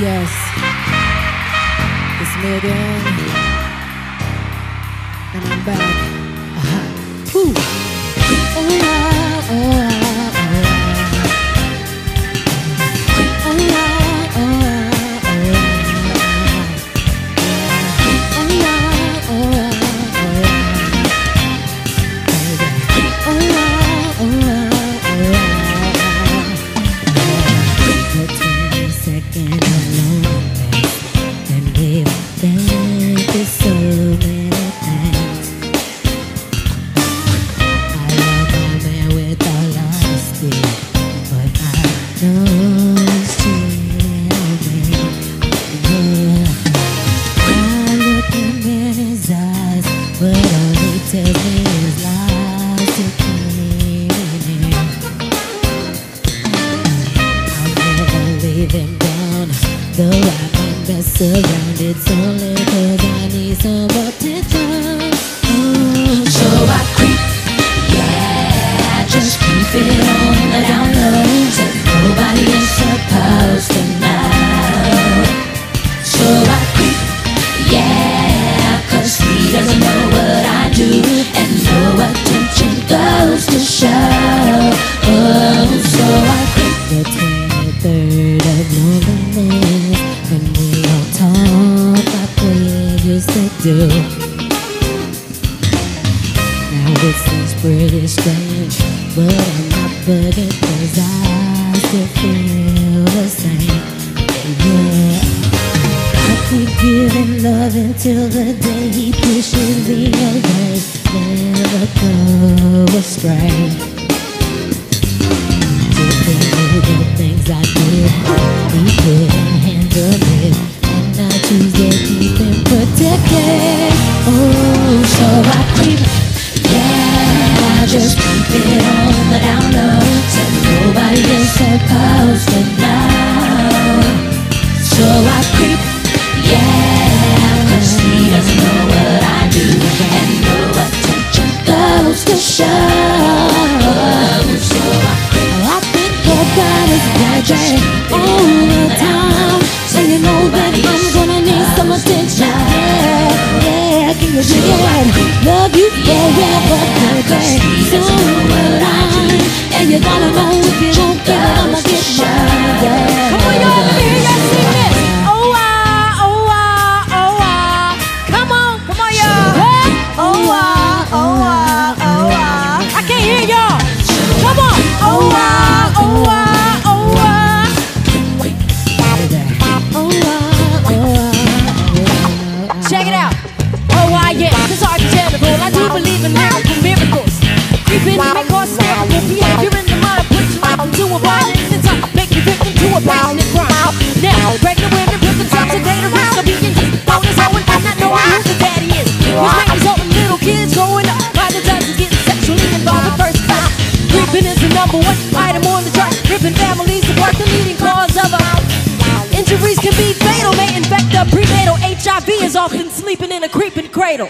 Yes. It's me again. And I'm back. Though I might mess around. It's only 'cause I need some attention. Do. Now it seems pretty strange, but I'm not bugging 'cause I still feel the same. Yeah. I keep giving love until the day he pushes me away. Never go astray. He knew the things I did, I'm gonna need some attention. Yeah, yeah, can you dig it? Love you forever, baby. A. Now, pregnant women greater risk of being just and not knowing who the daddy is. Which may in little kids growing up by the dozens getting sexually involved first is the number one item on the chart. Ripping families apart, the leading cause of a Injuries can be fatal, may infect the prenatal. HIV is often sleeping in a creeping cradle.